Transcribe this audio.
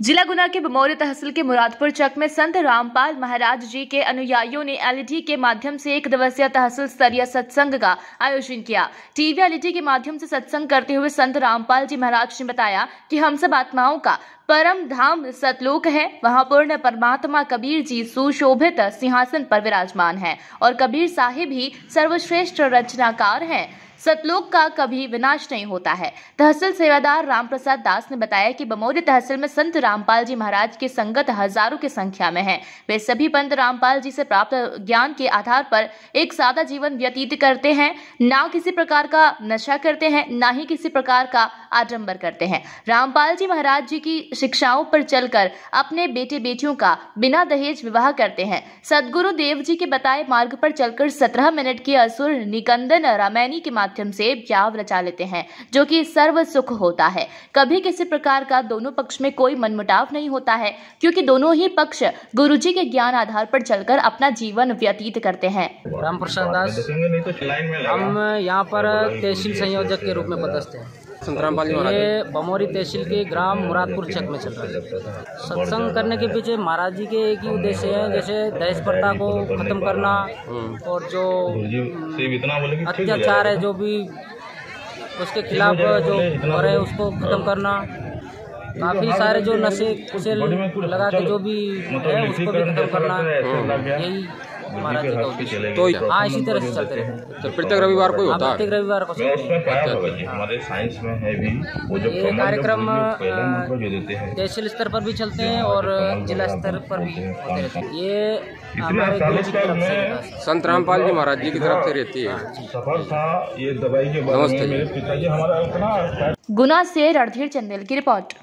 जिला गुना के बमौरी तहसील के मुरादपुर चक में संत रामपाल महाराज जी के अनुयायियों ने एलईडी के माध्यम से एक दिवसीय तहसील स्तरीय सत्संग का आयोजन किया। टीवी एलईडी के माध्यम से सत्संग करते हुए संत रामपाल जी महाराज ने बताया कि हम सब आत्माओं का परम धाम सतलोक है। वहाँ पूर्ण परमात्मा कबीर जी सुशोभित सिंहासन पर विराजमान है और कबीर साहिब ही सर्वश्रेष्ठ रचनाकार हैं। सतलोक का कभी विनाश नहीं होता है। तहसील सेवादार रामप्रसाद दास ने बताया कि बमोरी तहसील में संत रामपाल जी महाराज के संगत हज़ारों की संख्या में है। वे सभी पंत रामपाल जी से प्राप्त ज्ञान के आधार पर एक सादा जीवन व्यतीत करते हैं। ना किसी प्रकार का नशा करते हैं, ना ही किसी प्रकार का आडंबर करते हैं। रामपाल जी महाराज जी की शिक्षाओं पर चलकर अपने बेटे बेटियों का बिना दहेज विवाह करते हैं। सदगुरु देव जी के बताए मार्ग पर चलकर सत्रह मिनट की असुर निकंदन रामायणी के माध्यम से ब्याव रचा लेते हैं जो कि सर्व सुख होता है। कभी किसी प्रकार का दोनों पक्ष में कोई मनमुटाव नहीं होता है क्योंकि दोनों ही पक्ष गुरु जी के ज्ञान आधार पर चलकर अपना जीवन व्यतीत करते हैं। राम प्रसाद दास हम यहाँ पर तहसील संयोजक के रूप में पदस्थ हैं। जी महाराज ये बमोरी तहसील के ग्राम मुरादपुर चक में चल रहा है। सत्संग करने के पीछे महाराज जी के एक ही उद्देश्य है जैसे दहेज प्रथा को खत्म करना और जो अत्याचार है जो भी उसके खिलाफ जो हो रहे हैं उसको खत्म करना। काफ़ी सारे जो नशे कुशे लगा के जो भी है उसको भी खत्म करना। यही महाराज जी का उद्देश्य तो हाँ इसी तरह से चलते रहते तो प्रत्येक रविवार को ही हाँ होता है प्रत्येक रविवार को हमारे साइंस में है भी वो ये कार्यक्रम देते हैं। तहसील स्तर पर भी चलते हैं और जिला स्तर पर भी होते रहते हैं। ये हमारे है। संत रामपाल जी महाराज जी की तरफ़ से रहती है। सफ़र था ये दवाई के बारे नमस्ते गुना से रणधीर चंदेल की रिपोर्ट।